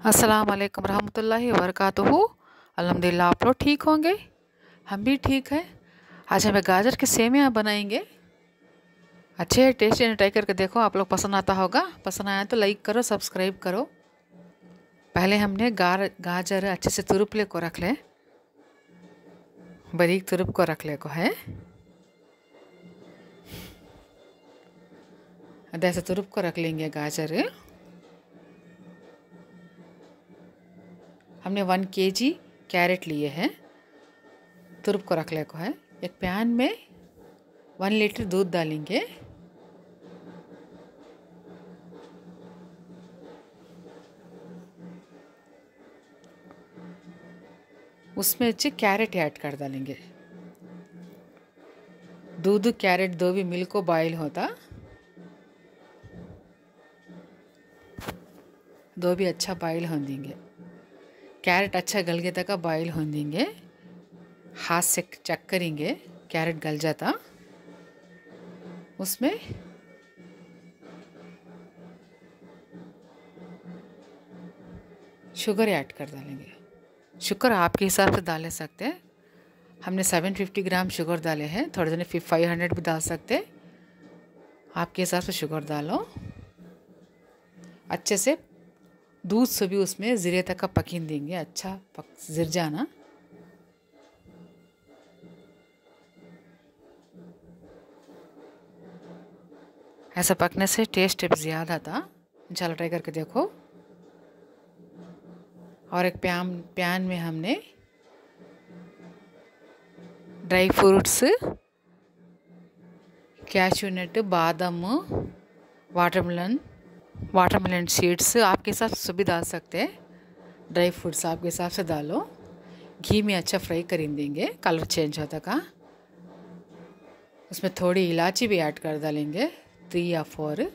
अस्सलाम वालेकुम रहमतुल्लाहि वबरकातुहू अल्हम्दुलिल्लाह आप लोग ठीक होंगे? हम भी ठीक हैं। आज हमें गाजर की सेमियाँ बनाएँगे। अच्छे टेस्टी ट्राई करके देखो, आप लोग पसंद आता होगा। पसंद आया तो लाइक करो, सब्सक्राइब करो। पहले हमने गार, गाजर अच्छे से तुरुप ले को रख ले। बारीक तुरुप को रख ले को है। ऐसे तुरुप को रख लेंगे गाजर। हमने वन के जी कैरेट लिए हैं। तुरुप को रख ले को है। एक पैन में वन लीटर दूध डालेंगे। उसमें अच्छे कैरेट ऐड कर डालेंगे। दूध, कैरेट दो भी मिल को बॉयल होता। दो भी अच्छा बॉयल हो देंगे अच्छा बॉयल हो देंगे। हाथ से चेक करेंगे कैरेट गल जाता। उसमें शुगर ऐड कर डालेंगे। शुगर आपके हिसाब से डाल सकते हैं। हमने 750 ग्राम शुगर डाले हैं, थोड़े जने फाइव हंड्रेड भी डाल सकते। आपके हिसाब से शुगर डालो। अच्छे से दूध से भी उसमें ज़ीरे तक का पकीन देंगे। अच्छा पक, ज़िर जाना। ऐसा पकने से टेस्ट ज़्यादा था। चलो ट्राई करके देखो। और एक पैन पैन में हमने ड्राई फ्रूट्स कैशू नट बादाम वाटरमेलन वाटरमेलन सीड्स आपके हिसाब से भी डाल सकते हैं। ड्राई फ्रूट्स आपके हिसाब से डालो। घी में अच्छा फ्राई कर देंगे। कलर चेंज होता का उसमें थोड़ी इलायची भी ऐड कर डालेंगे। थ्री या फोर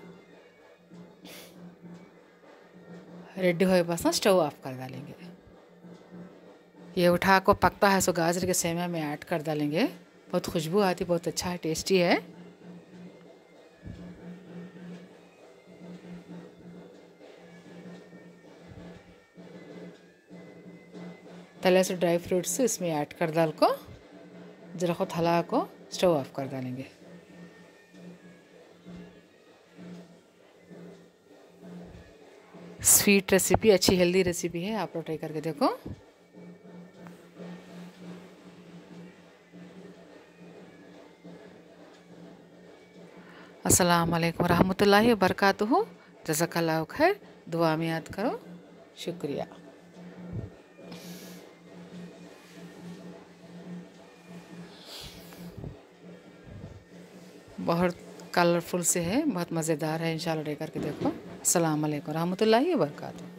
रेडी हो पास स्टव ऑफ़ कर डालेंगे। ये उठा को पकता है, सो गाजर के सेमिया में ऐड कर डालेंगे। बहुत खुशबू आती, बहुत अच्छा है टेस्टी है। तले से ड्राई फ्रूट्स इसमें ऐड कर डाल को, जरा खुद हला को स्टोव ऑफ़ कर डालेंगे। स्वीट रेसिपी अच्छी हेल्दी रेसिपी है, आप लोग ट्राई करके देखो। अस्सलाम वालेकुम रहमतुल्लाहि वबरकातुहू। जज़ाकल्लाहु खैर। दुआ में याद करो। शुक्रिया। बहुत कलरफुल से है, बहुत मज़ेदार है, इंशाल्लाह ट्राई करके देखो। अस्सलाम वालेकुम रहमतुल्लाहि व बरकातुहू।